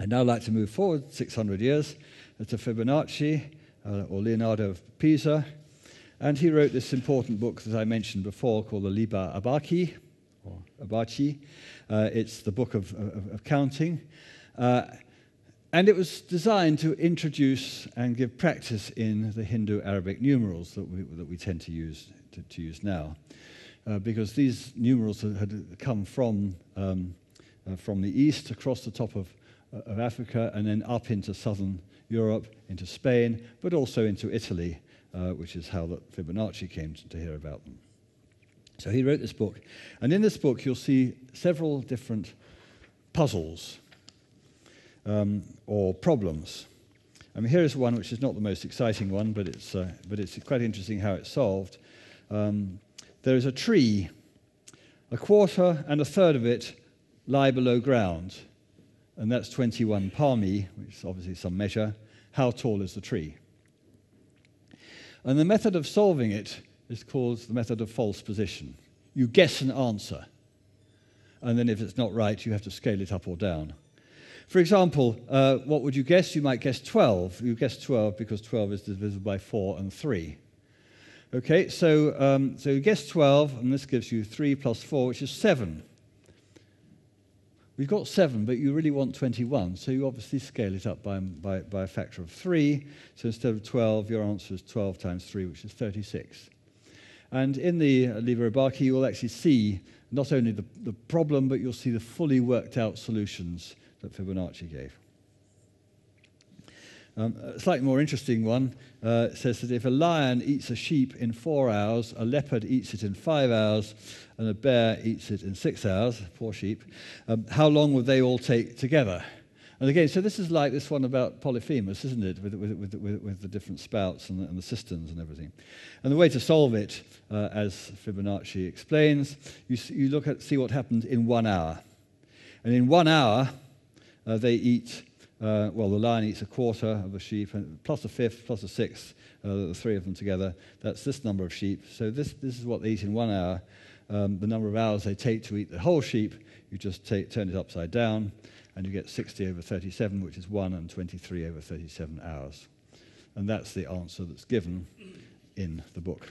I'd now like to move forward 600 years to Fibonacci, uh, or Leonardo of Pisa, and he wrote this important book that I mentioned before called the Liber Abaci, or Abaci. Uh, it's the book of, of, of counting. Uh, and it was designed to introduce and give practice in the Hindu Arabic numerals that we, that we tend to use, to, to use now. Uh, because these numerals had come from, um, uh, from the east across the top of, of Africa and then up into southern Europe, into Spain, but also into Italy uh, which is how that Fibonacci came to hear about them. So he wrote this book. And in this book, you'll see several different puzzles um, or problems. I mean, here is one which is not the most exciting one, but it's, uh, but it's quite interesting how it's solved. Um, there is a tree, a quarter and a third of it lie below ground, and that's 21 palmi, which is obviously some measure. How tall is the tree? And the method of solving it is called the method of false position. You guess an answer, and then if it's not right, you have to scale it up or down. For example, uh, what would you guess? You might guess 12. You guess 12 because 12 is divisible by 4 and 3. Okay, so, um, so you guess 12, and this gives you 3 plus 4, which is 7. We've got 7, but you really want 21, so you obviously scale it up by, by, by a factor of 3. So instead of 12, your answer is 12 times 3, which is 36. And in the Liber Abaci, you will actually see not only the, the problem, but you'll see the fully worked out solutions that Fibonacci gave. Um, a slightly more interesting one uh, says that if a lion eats a sheep in four hours, a leopard eats it in five hours, and a bear eats it in six hours, poor sheep, um, how long would they all take together? And again, so this is like this one about Polyphemus, isn't it, with, with, with, with the different spouts and the, and the, cisterns and everything. And the way to solve it, uh, as Fibonacci explains, you, you look at, see what happened in one hour. And in one hour, uh, they eat uh, well, the lion eats a quarter of a sheep, and plus a fifth, plus a sixth, uh, the three of them together. That's this number of sheep. So this, this is what they eat in one hour. Um, the number of hours they take to eat the whole sheep, you just take, turn it upside down, and you get 60 over 37, which is 1 and 23 over 37 hours. And that's the answer that's given in the book.